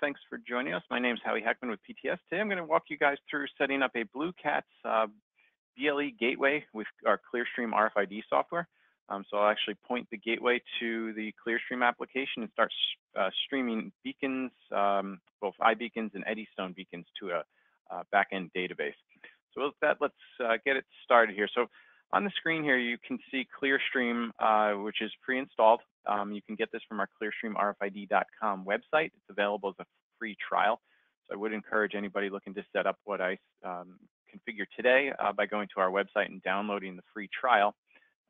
Thanks for joining us. My name is Howie Heckman with PTS. Today I'm going to walk you guys through setting up a BlueCats uh, BLE gateway with our Clearstream RFID software. Um, so I'll actually point the gateway to the Clearstream application and start uh, streaming beacons, um, both iBeacons and Eddystone beacons to a, a backend database. So with that, let's uh, get it started here. So on the screen here, you can see Clearstream, uh, which is pre-installed. Um, you can get this from our clearstreamrfid.com website. It's available as a free trial. So I would encourage anybody looking to set up what I um, configure today uh, by going to our website and downloading the free trial.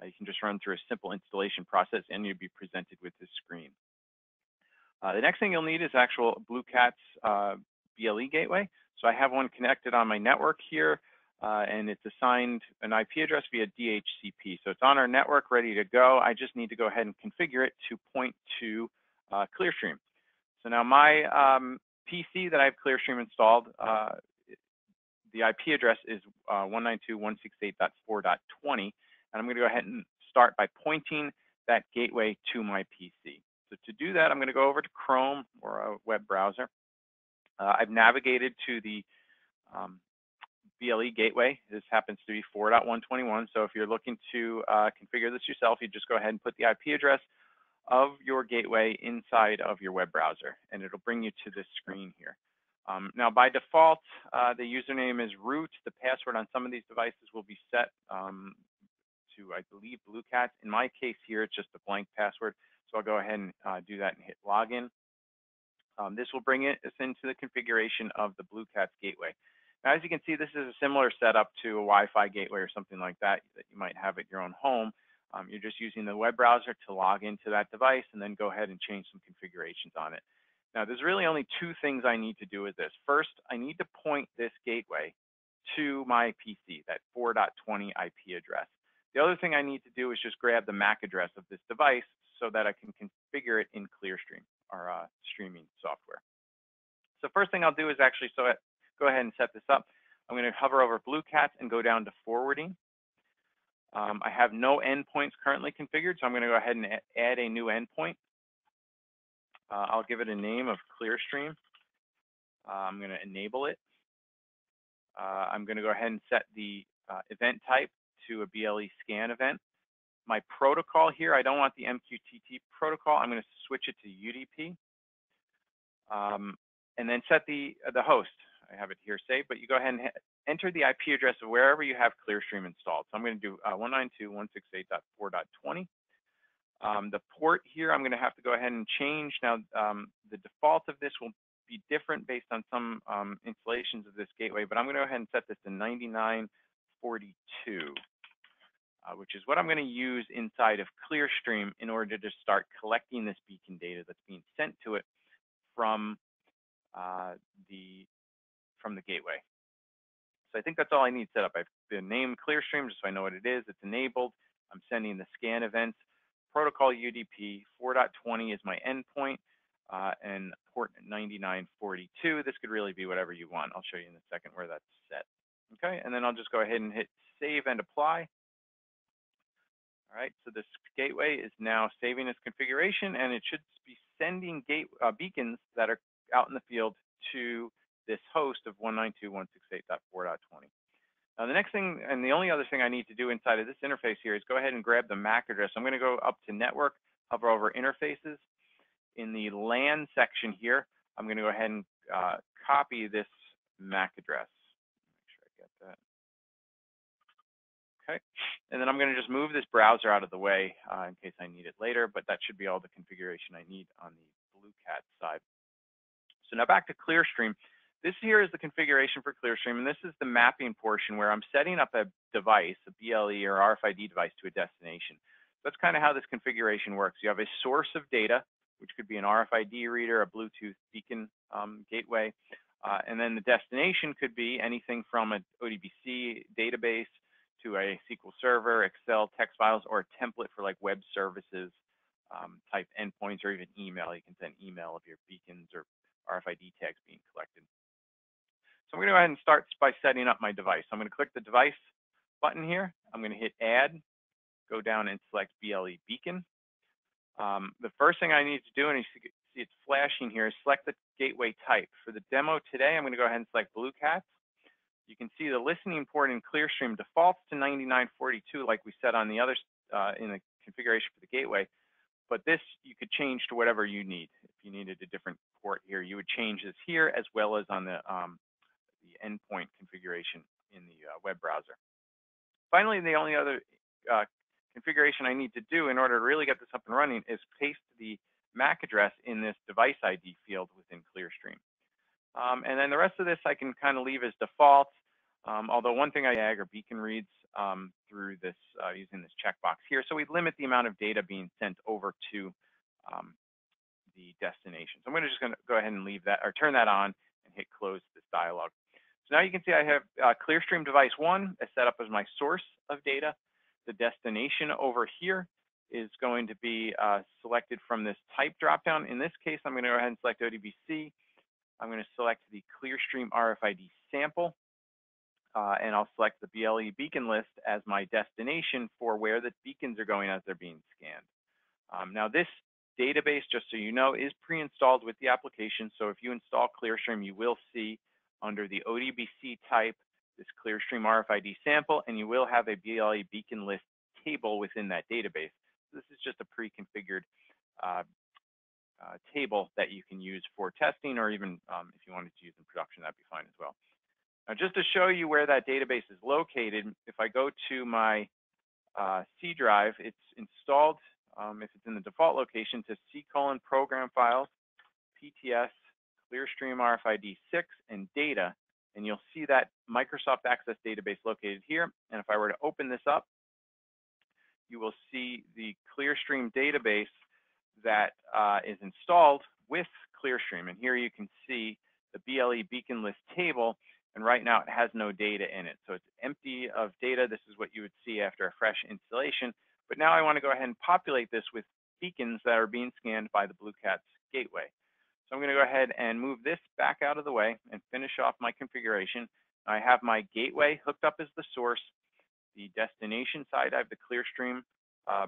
Uh, you can just run through a simple installation process and you'll be presented with this screen. Uh, the next thing you'll need is actual BlueCat's uh, BLE gateway. So I have one connected on my network here uh, and it's assigned an IP address via DHCP. So it's on our network, ready to go. I just need to go ahead and configure it to point to uh, Clearstream. So now my um, PC that I have Clearstream installed, uh, the IP address is uh, 192.168.4.20, and I'm going to go ahead and start by pointing that gateway to my PC. So to do that, I'm going to go over to Chrome or a web browser. Uh, I've navigated to the um, BLE gateway. This happens to be 4.121. So if you're looking to uh, configure this yourself, you just go ahead and put the IP address of your gateway inside of your web browser, and it'll bring you to this screen here. Um, now, by default, uh, the username is root. The password on some of these devices will be set um, to, I believe, BlueCats. In my case here, it's just a blank password. So I'll go ahead and uh, do that and hit login. Um, this will bring us into the configuration of the BlueCats gateway. Now, as you can see, this is a similar setup to a Wi-Fi gateway or something like that that you might have at your own home. Um, you're just using the web browser to log into that device and then go ahead and change some configurations on it. Now, there's really only two things I need to do with this. First, I need to point this gateway to my PC, that 4.20 IP address. The other thing I need to do is just grab the MAC address of this device so that I can configure it in Clearstream, our uh, streaming software. So first thing I'll do is actually so go ahead and set this up. I'm going to hover over BlueCats and go down to forwarding. Um, I have no endpoints currently configured, so I'm going to go ahead and add a new endpoint. Uh, I'll give it a name of Clearstream. Uh, I'm going to enable it. Uh, I'm going to go ahead and set the uh, event type to a BLE scan event. My protocol here, I don't want the MQTT protocol. I'm going to switch it to UDP. Um, and then set the, the host. I have it here saved, but you go ahead and enter the IP address of wherever you have Clearstream installed. So I'm going to do uh, 192.168.4.20. Um, the port here, I'm going to have to go ahead and change. Now, um, the default of this will be different based on some um, installations of this gateway, but I'm going to go ahead and set this to 9942, uh, which is what I'm going to use inside of Clearstream in order to start collecting this beacon data that's being sent to it from uh, the from the gateway. So I think that's all I need set up. I've been named Clearstream just so I know what it is. It's enabled. I'm sending the scan events. Protocol UDP 4.20 is my endpoint, uh, and port 9942. This could really be whatever you want. I'll show you in a second where that's set. Okay, and then I'll just go ahead and hit save and apply. All right, so this gateway is now saving its configuration, and it should be sending gate uh, beacons that are out in the field to this host of 192.168.4.20. Now the next thing, and the only other thing I need to do inside of this interface here is go ahead and grab the MAC address. I'm going to go up to network, hover over interfaces. In the LAN section here, I'm going to go ahead and uh, copy this MAC address. Make sure I get that. Okay, and then I'm going to just move this browser out of the way uh, in case I need it later, but that should be all the configuration I need on the BlueCat side. So now back to Clearstream. This here is the configuration for Clearstream, and this is the mapping portion where I'm setting up a device, a BLE or RFID device to a destination. That's kind of how this configuration works. You have a source of data, which could be an RFID reader, a Bluetooth beacon um, gateway, uh, and then the destination could be anything from an ODBC database to a SQL Server, Excel, text files, or a template for like web services um, type endpoints or even email. You can send email of your beacons or RFID tags being collected. So I'm going to go ahead and start by setting up my device. I'm going to click the device button here. I'm going to hit add, go down and select BLE beacon. Um, the first thing I need to do, and you see it's flashing here, is select the gateway type. For the demo today, I'm going to go ahead and select BlueCats. You can see the listening port in Clearstream defaults to 9942, like we said on the other uh, in the configuration for the gateway. But this you could change to whatever you need. If you needed a different port here, you would change this here as well as on the um, the endpoint configuration in the uh, web browser. Finally, the only other uh, configuration I need to do in order to really get this up and running is paste the MAC address in this device ID field within Clearstream. Um, and then the rest of this I can kind of leave as default, um, although one thing I add are beacon reads um, through this uh, using this checkbox here. So we limit the amount of data being sent over to um, the destination. So I'm going to just going to go ahead and leave that or turn that on and hit close this dialog. So now you can see I have uh, Clearstream device one is set up as my source of data. The destination over here is going to be uh, selected from this type dropdown. In this case, I'm going to go ahead and select ODBC. I'm going to select the Clearstream RFID sample, uh, and I'll select the BLE beacon list as my destination for where the beacons are going as they're being scanned. Um, now, this database, just so you know, is pre-installed with the application. So if you install Clearstream, you will see under the ODBC type this Clearstream RFID sample, and you will have a BLE beacon list table within that database. This is just a pre-configured uh, uh, table that you can use for testing, or even um, if you wanted to use in production, that'd be fine as well. Now, just to show you where that database is located, if I go to my uh, C drive, it's installed, um, if it's in the default location, to C colon program files, PTS, Clearstream RFID 6, and data. And you'll see that Microsoft Access database located here. And if I were to open this up, you will see the Clearstream database that uh, is installed with Clearstream. And here you can see the BLE beacon list table. And right now it has no data in it. So it's empty of data. This is what you would see after a fresh installation. But now I want to go ahead and populate this with beacons that are being scanned by the BlueCats gateway. So I'm going to go ahead and move this back out of the way and finish off my configuration. I have my gateway hooked up as the source the destination side, I have the Clearstream uh,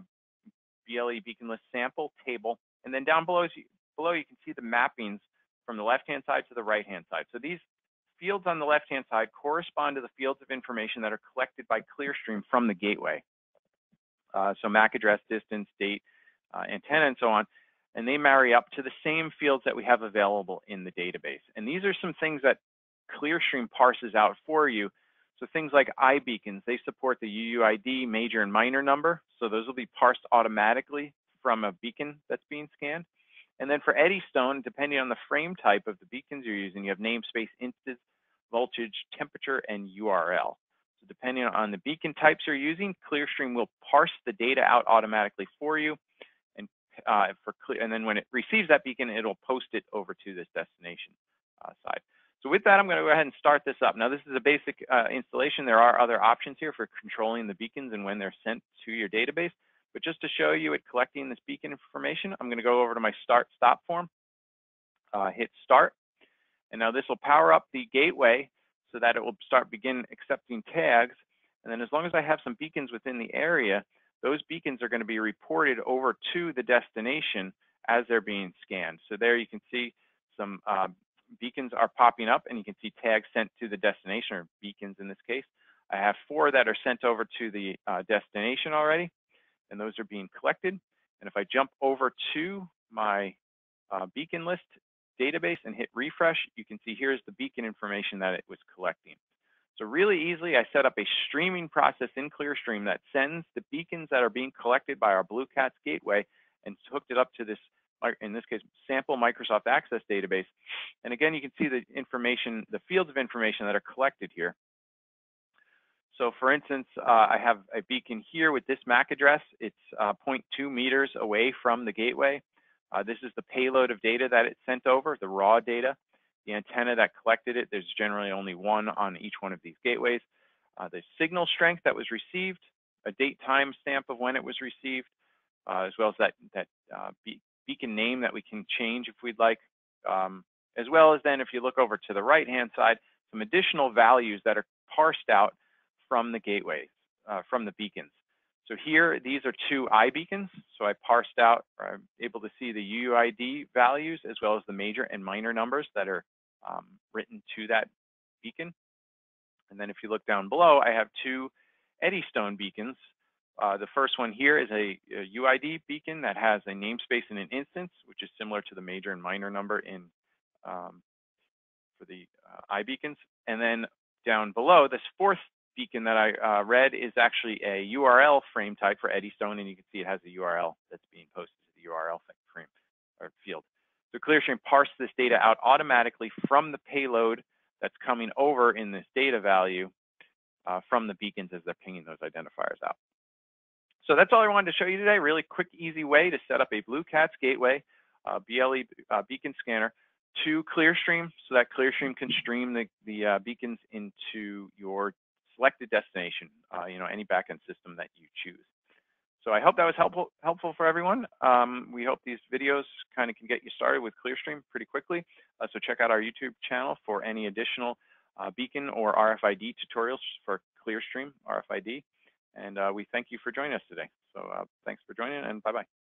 BLE beacon list sample table. And then down below, below you can see the mappings from the left-hand side to the right-hand side. So these fields on the left-hand side correspond to the fields of information that are collected by Clearstream from the gateway. Uh, so MAC address, distance, date, uh, antenna, and so on. And they marry up to the same fields that we have available in the database. And these are some things that Clearstream parses out for you so things like iBeacons, they support the UUID major and minor number. So those will be parsed automatically from a beacon that's being scanned. And then for Eddystone, depending on the frame type of the beacons you're using, you have namespace, instance, voltage, temperature, and URL. So depending on the beacon types you're using, Clearstream will parse the data out automatically for you. Uh, for and then when it receives that beacon, it'll post it over to this destination uh, side. So with that, I'm going to go ahead and start this up. Now, this is a basic uh, installation. There are other options here for controlling the beacons and when they're sent to your database. But just to show you it collecting this beacon information, I'm going to go over to my start stop form, uh, hit start. And now this will power up the gateway so that it will start begin accepting tags. And then as long as I have some beacons within the area, those beacons are going to be reported over to the destination as they're being scanned. So there you can see some uh, beacons are popping up and you can see tags sent to the destination or beacons in this case. I have four that are sent over to the uh, destination already and those are being collected. And if I jump over to my uh, beacon list database and hit refresh, you can see here's the beacon information that it was collecting. So really easily, I set up a streaming process in Clearstream that sends the beacons that are being collected by our BlueCats gateway and hooked it up to this in this case, sample Microsoft Access database. And again, you can see the information, the fields of information that are collected here. So for instance, uh, I have a beacon here with this MAC address. It's uh, 0.2 meters away from the gateway. Uh, this is the payload of data that it sent over, the raw data. The antenna that collected it, there's generally only one on each one of these gateways. Uh, the signal strength that was received, a date time stamp of when it was received, uh, as well as that, that uh, beacon name that we can change if we'd like, um, as well as then if you look over to the right-hand side, some additional values that are parsed out from the gateways, uh, from the beacons. So here, these are two iBeacons. So I parsed out, I'm able to see the UUID values as well as the major and minor numbers that are um, written to that beacon. And then if you look down below, I have two Eddystone beacons. Uh, the first one here is a, a, UID beacon that has a namespace and an instance, which is similar to the major and minor number in um, for the uh, iBeacons. And then down below, this fourth beacon that I uh, read is actually a URL frame type for Eddystone, and you can see it has a URL that's being posted to the URL frame or field. So ClearStream parsed this data out automatically from the payload that's coming over in this data value uh, from the beacons as they're pinging those identifiers out. So that's all I wanted to show you today. Really quick, easy way to set up a BlueCats gateway, uh, BLE uh, beacon scanner to ClearStream so that ClearStream can stream the, the uh, beacons into your selected destination, uh, you know, any backend system that you choose. So I hope that was helpful helpful for everyone. Um, we hope these videos kind of can get you started with ClearStream pretty quickly. Uh, so check out our YouTube channel for any additional uh, beacon or RFID tutorials for ClearStream RFID. And uh, we thank you for joining us today. So uh, thanks for joining and bye-bye.